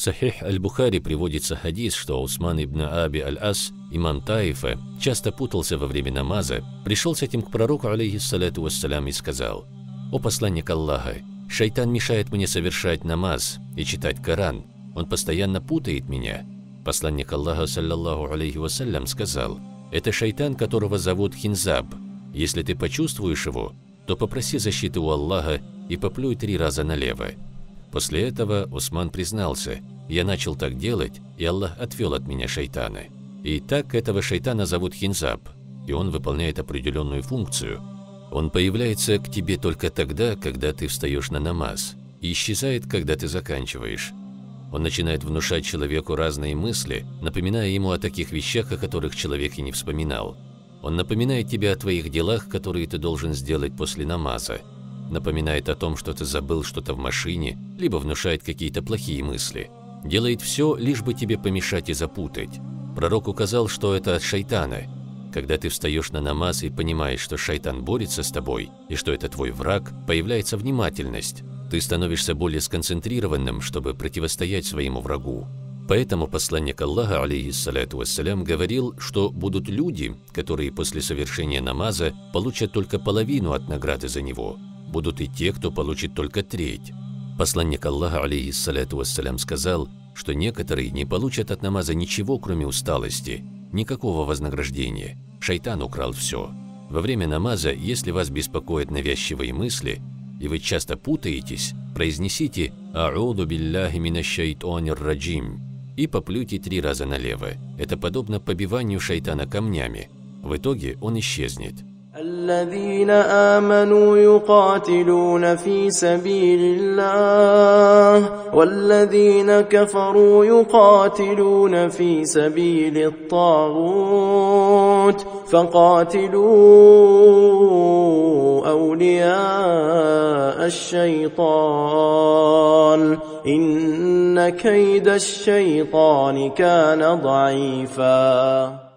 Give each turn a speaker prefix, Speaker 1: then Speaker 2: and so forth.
Speaker 1: В Сахих Аль-Бухари приводится хадис, что Усман ибн Аби Аль-Ас, имам Таифа, часто путался во время намаза, пришел с этим к пророку, алейхиссалату вассалям, и сказал, «О посланник Аллаха, шайтан мешает мне совершать намаз и читать Коран, он постоянно путает меня». Посланник Аллаха, саллаллаху алейхи вассалям, сказал, «Это шайтан, которого зовут Хинзаб. Если ты почувствуешь его, то попроси защиты у Аллаха и поплюй три раза налево». После этого Усман признался, «Я начал так делать, и Аллах отвел от меня шайтана». И так этого шайтана зовут Хинзаб, и он выполняет определенную функцию. Он появляется к тебе только тогда, когда ты встаешь на намаз, и исчезает, когда ты заканчиваешь. Он начинает внушать человеку разные мысли, напоминая ему о таких вещах, о которых человек и не вспоминал. Он напоминает тебе о твоих делах, которые ты должен сделать после намаза, напоминает о том, что ты забыл что-то в машине, либо внушает какие-то плохие мысли. Делает все, лишь бы тебе помешать и запутать. Пророк указал, что это от шайтана. Когда ты встаешь на намаз и понимаешь, что шайтан борется с тобой, и что это твой враг, появляется внимательность. Ты становишься более сконцентрированным, чтобы противостоять своему врагу. Поэтому посланник Аллаха, алейхиссалату вассалям, говорил, что будут люди, которые после совершения намаза получат только половину от награды за него. Будут и те, кто получит только треть. Посланник Аллаха, алейхиссалату вассалям, сказал, что некоторые не получат от намаза ничего, кроме усталости, никакого вознаграждения. Шайтан украл все. Во время намаза, если вас беспокоят навязчивые мысли, и вы часто путаетесь, произнесите «А'уду билляхи минашшайтонир раджим» и поплюйте три раза налево. Это подобно побиванию шайтана камнями. В итоге он исчезнет.
Speaker 2: الذين آمنوا يقاتلون في سبيل الله والذين كفروا يقاتلون في سبيل الطاغوت فقاتلوا أولياء الشيطان. إن كيد الشيطان كان ضعيفاً.